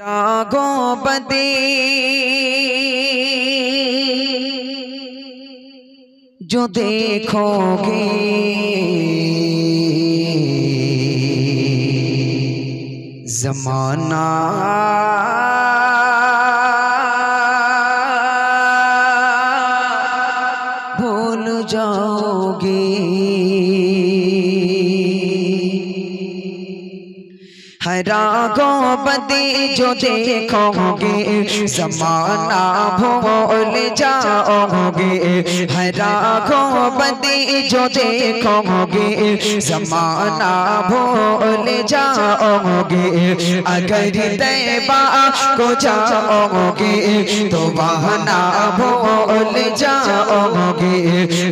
रागों बदे। जो देखोगे। जमाना। भूल जाओगे। हरागों बदी जो देखोगे जमाना भूल जाओगे? हरागों बदे जो देखोगे, जमाना भूल जाओगे। अगर तैबा को जाओगे तो बहना भूल जाओगे।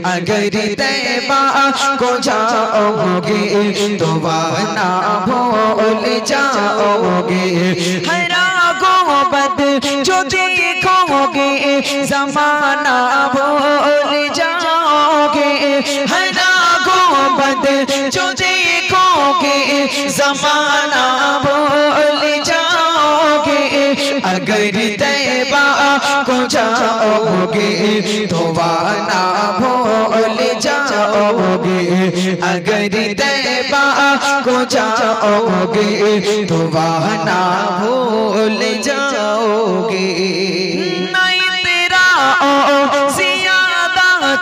अगर तैबा को जाओगे तो बहना भूल जाओगे। हरागों बद जो देखोगे जमाना भूल जाओगे, हरागों बद जो देखोगे, जमाना भूल जाओगे। अगर तैबा को जाओगे तो वाना भूल जाओगे। अगर तैबा को जाओगे तो वाना भूल जाओगे।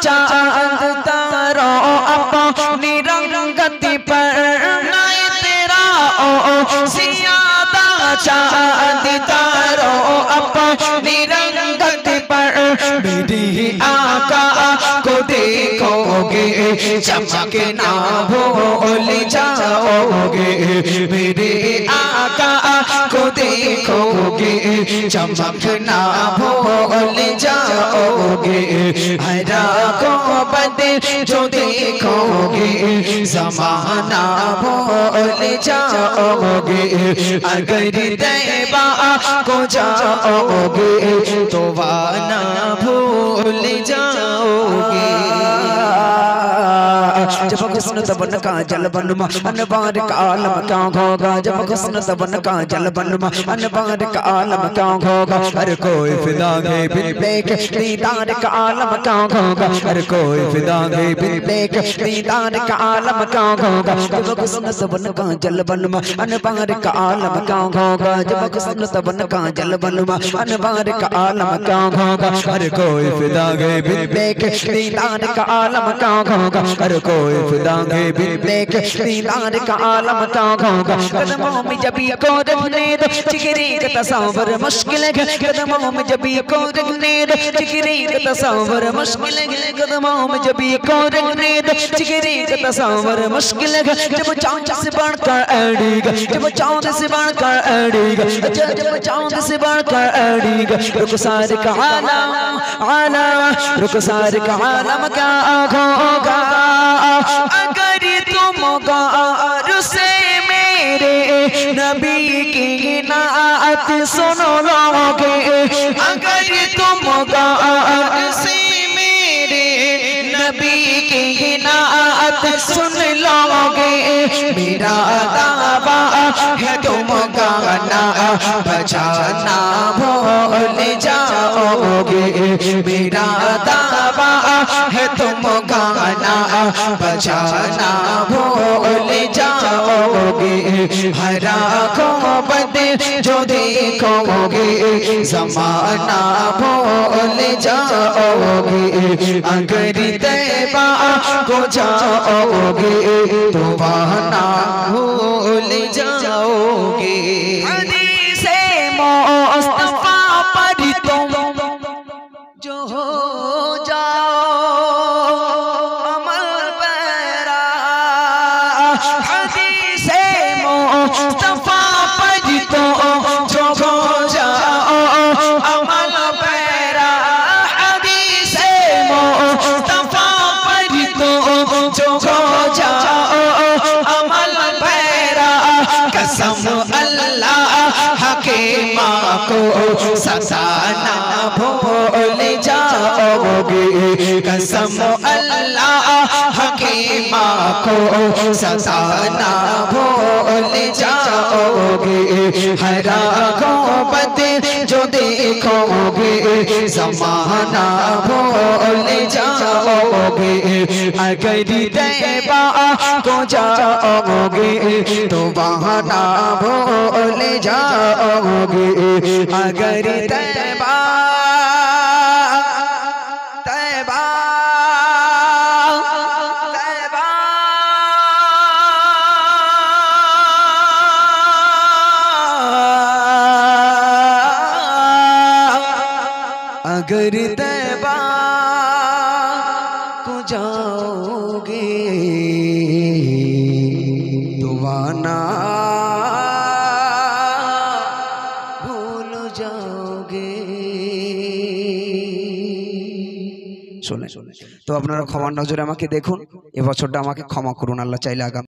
चाँद तारो अपनी रंगति पर तेरा ओ जियादा चाँद तारो अपनी रंगति पर मेरी आका को देखोगे ना भूल जाओगे, मेरे देखोगे चमक ना भूल जाओगे। हरा को बदे जो देखोगे, जमाना भूल जाओगे। अगर दैबा को जाओगे तो वाना भूल जाओगे। जब हुस्न तबन का जल बनमा अनबार का आलम क्या होगा जब हुस्न तबन का जल बनमा अनबार का आलम क्या होगा हर कोई फिदा गए बिन देख दीदार का आलम क्या होगा हर कोई फिदा गए बिन देख दीदार का आलम क्या होगा जब हुस्न तबन का जल बनमा अनबार का आलम क्या होगा जब हुस्न तबन का जल बनमा अनबार का आलम क्या होगा हर कोई फिदा गए बिन देख दीदार का आलम क्या होगा हर कोई फिदा गए बिन देख दीदार का आलम क्या होगा कदमों में जब को रखने दो का तस्वर मुश्किल कदमों में जब को का तस्वर मुश्किल कदमों में जब को का तस्वर मुश्किल जब चाँद से जब चाँद से अड़ेगा। जब चाँद से रुक सारे का आलम आलम रुक सारे का आलम क्या होगा अगर तुम मेरे नबी की नात सुनो लोगे। अगर तुम गार से मेरे नबी की नात सुन लोगे। मेरा दावा है तुम गाना बजाना भूल जाओगे। मेरा दावा है तुम गाना बजाना भूल जाओगे। हरा को बदे जो देखोगे, जमाना भूल जाओगे। अगर तैबा को जाओगे तो बहना भूल जाओगे। कसम अल्लाह के माँ को सताना भूल जाओगे। कसम अल्लाह के माँ को सताना भूल जाओगे। हरा को देखोगे जमाना भूल जाओगे अगर देवा को जाओगे तो बहाना भूल जाओगे अगर तैबा अगर तैबा को जाओगे तो वाना ভুল যাওগে শুনে তো আপনারা ক্ষমার নজরে আমাকে দেখুন এবছরটা আমাকে ক্ষমা করুন আল্লাহ চাইলে আগামী